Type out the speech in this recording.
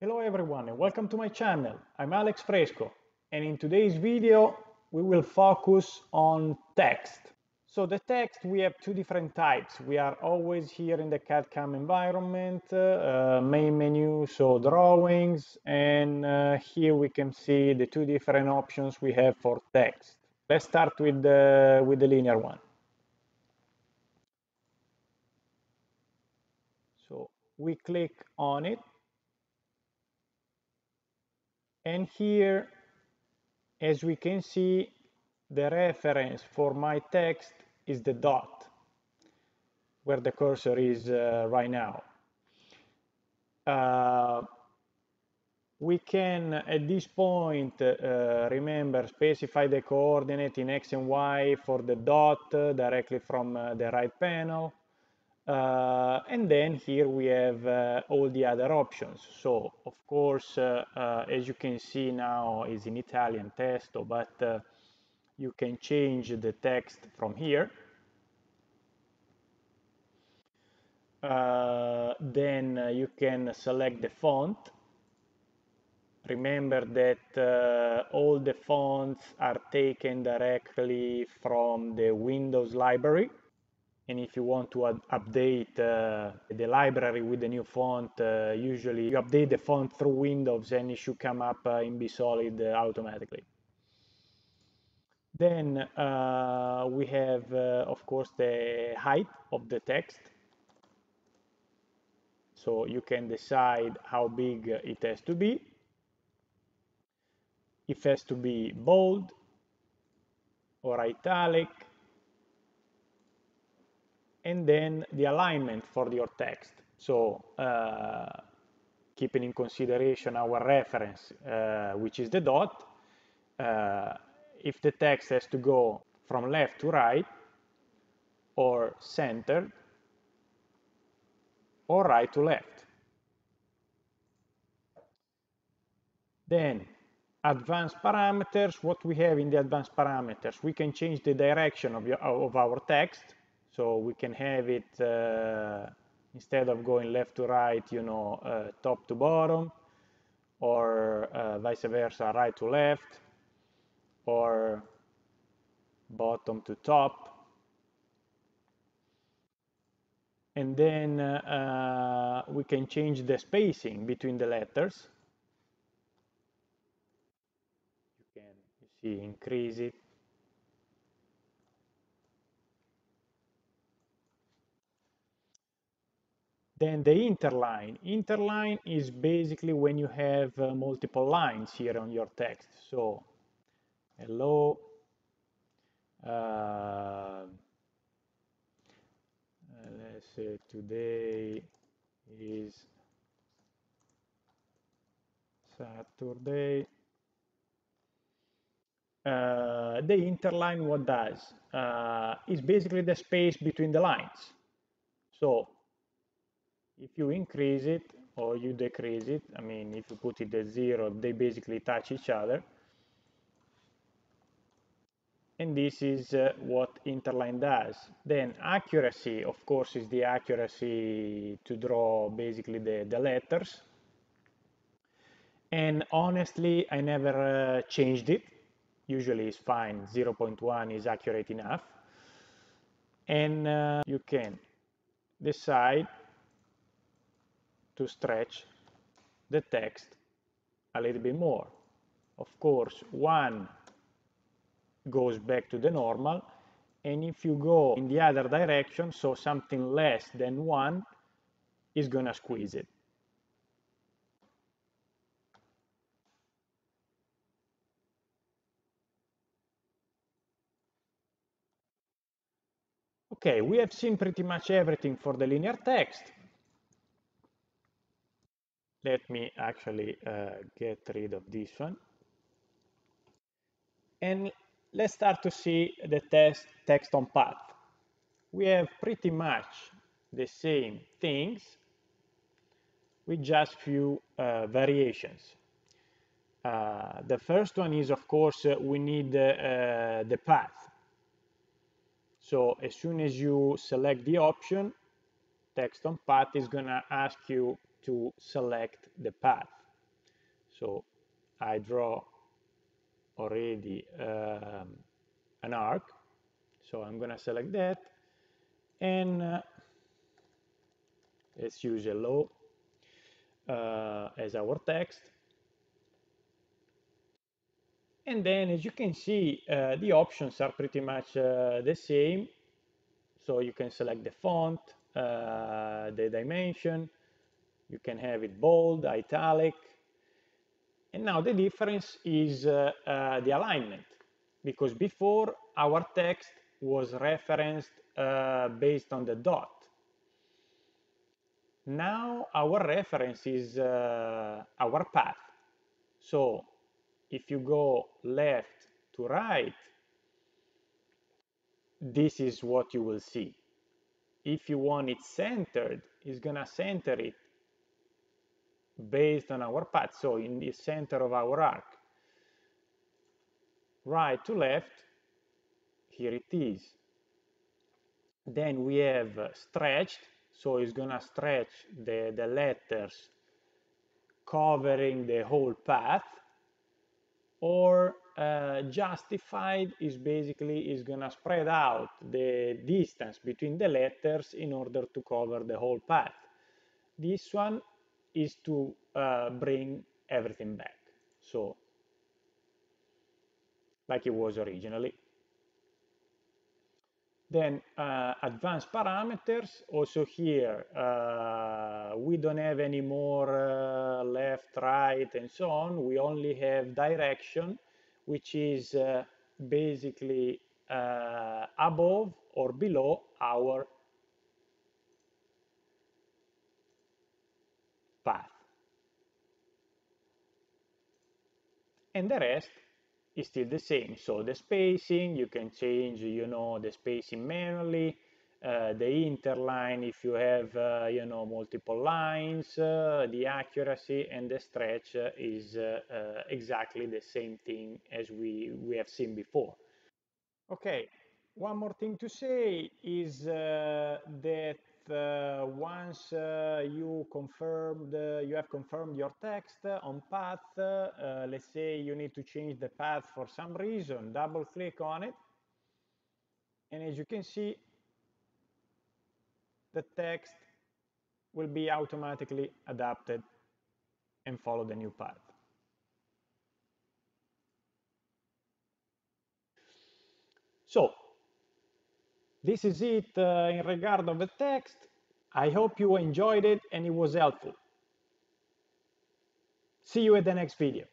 Hello everyone and welcome to my channel. I'm Alex Fresco and in today's video we will focus on text. So the text we have two different types. We are always here in the CAD-CAM environment, uh, main menu, so drawings and uh, here we can see the two different options we have for text. Let's start with the, with the linear one. So we click on it and here as we can see the reference for my text is the dot where the cursor is uh, right now. Uh, we can at this point uh, remember specify the coordinate in x and y for the dot uh, directly from uh, the right panel uh, and then here we have uh, all the other options. So of course, uh, uh as you can see now is in Italian testo, but uh, you can change the text from here. Uh, then you can select the font. Remember that all the fonts are taken directly from the Windows library and if you want to update uh, the library with the new font, uh, usually you update the font through Windows and it should come up uh, in bSolid uh, automatically. Then uh, we have, uh, of course, the height of the text. So you can decide how big it has to be. It has to be bold or italic and then the alignment for your text. So uh, keeping in consideration our reference, uh, which is the dot, uh, if the text has to go from left to right, or centered, or right to left. Then advanced parameters, what we have in the advanced parameters, we can change the direction of, your, of our text so we can have it, uh, instead of going left to right, you know, uh, top to bottom, or uh, vice versa, right to left, or bottom to top. And then uh, we can change the spacing between the letters. You can, you see, increase it Then the interline. Interline is basically when you have uh, multiple lines here on your text. So, hello, uh, let's say today is Saturday. Uh, the interline what does uh, is basically the space between the lines. So you increase it or you decrease it, I mean, if you put it at zero, they basically touch each other. And this is uh, what interline does. Then accuracy, of course, is the accuracy to draw basically the, the letters. And honestly, I never uh, changed it. Usually it's fine, 0.1 is accurate enough. And uh, you can decide to stretch the text a little bit more. Of course, one goes back to the normal, and if you go in the other direction, so something less than one is gonna squeeze it. Okay, we have seen pretty much everything for the linear text let me actually uh, get rid of this one. And let's start to see the text, text on path. We have pretty much the same things with just few uh, variations. Uh, the first one is, of course, uh, we need uh, the path. So as soon as you select the option, text on path is going to ask you to select the path. So I draw already um, an arc. So I'm going to select that and uh, let's use hello uh, as our text. And then as you can see, uh, the options are pretty much uh, the same. So you can select the font, uh, the dimension, you can have it bold, italic. And now the difference is uh, uh, the alignment, because before our text was referenced uh, based on the dot. Now our reference is uh, our path. So if you go left to right, this is what you will see. If you want it centered, it's gonna center it based on our path, so in the center of our arc. Right to left, here it is. Then we have stretched, so it's gonna stretch the, the letters covering the whole path, or uh, justified is basically is gonna spread out the distance between the letters in order to cover the whole path. This one is to uh, bring everything back. So, like it was originally. Then uh, advanced parameters, also here, uh, we don't have any more uh, left, right, and so on. We only have direction, which is uh, basically uh, above or below our path. And the rest is still the same. So the spacing, you can change, you know, the spacing manually, uh, the interline if you have, uh, you know, multiple lines, uh, the accuracy and the stretch is uh, uh, exactly the same thing as we, we have seen before. Okay, one more thing to say is uh, that uh, once uh, you confirmed, uh, you have confirmed your text on path, uh, let's say you need to change the path for some reason, double click on it. And as you can see, the text will be automatically adapted and follow the new path. So this is it uh, in regard of the text. I hope you enjoyed it and it was helpful. See you at the next video.